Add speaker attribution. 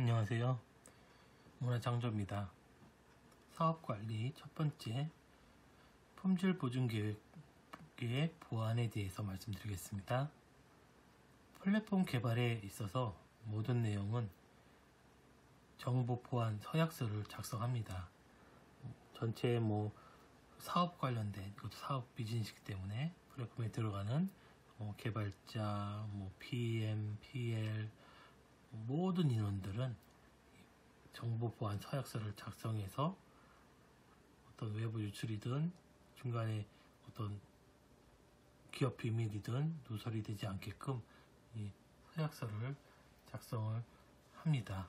Speaker 1: 안녕하세요. 문화장조입니다. 사업관리 첫 번째 품질 보증 계획의 보완에 대해서 말씀드리겠습니다. 플랫폼 개발에 있어서 모든 내용은 정보 보안 서약서를 작성합니다. 전체 뭐 사업 관련된 이것도 사업 비즈니스이기 때문에 플랫폼에 들어가는 어, 개발자, 뭐 PM, PL 모든 인원들은 정보 보안 서약서를 작성해서 어떤 외부 유출이든 중간에 어떤 기업 비밀이든 누설이 되지 않게끔 이 서약서를 작성을 합니다.